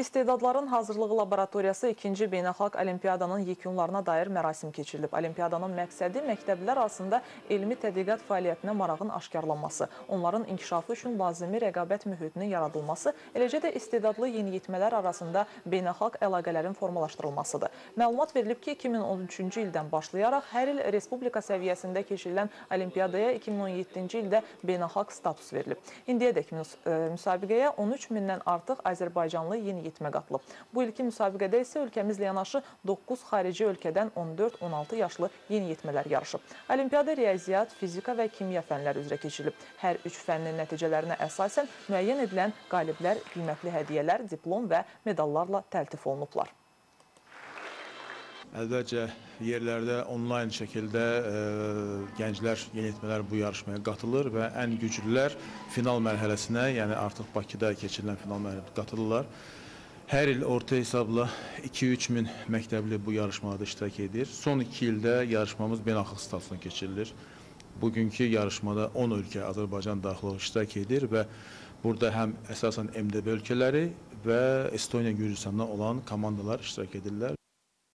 İstedadların Hazırlığı Laboratoriyası 2-ci Beynəlxalq Olimpiyadanın yekunlarına dair mərasim keçirilib. Olimpiyadanın məqsədi məktəblər arasında elmi tədqiqat fəaliyyətinə marağın aşkarlanması, onların inkişafı üçün lazımi rəqabət mühitinin yaradılması, eləcə də istedadlı yeniyetmələr arasında beynəlxalq əlaqələrin formalaşdırılmasıdır. Məlumat verilib ki, 2013-cü ildən başlayaraq hər il respublika səviyyəsində keçirilən Olimpiyadaya 2017-ci ildə beynəlxalq status verilib. İndiyədək e, müsabiqəyə 13 mindən artıq Azərbaycanlı yeniyetmə qatılıb. Bu ilki müsabiqədə isə ölkəmizlə yanaşı 9 xarici ölkədən 14-16 yaşlı yeniyetmələr yarışıb. Olimpiyada riyaziyyat, fizika və kimya fənləri üzrə keçirilib. Hər üç fənnin nəticələrinə əsasən müəyyən edilən qaliblər qiymətli hədiyyələr, diplom və medallarla təltif olunublar. Əvvəlcə yerlərdə onlayn şəkildə e, gənclər, yeniyetmələr bu yarışmaya qatılır və ən güclülər final mərhələsinə, yəni artıq Bakıda keçirilən final mərhələsinə qatılırlar. Hər il orta hesabla 2-3 min məktəbli bu yarışmada iştirak edir. Son 2 ildə yarışmamız beynəlxalq statusuna keçirilir. Bugünkü yarışmada 10 ölkə Azərbaycan daxil olaraq iştirak edir və burada həm əsasən MDB ölkələri və Estoniya, Gürcüstandan olan komandalar iştirak edirlər.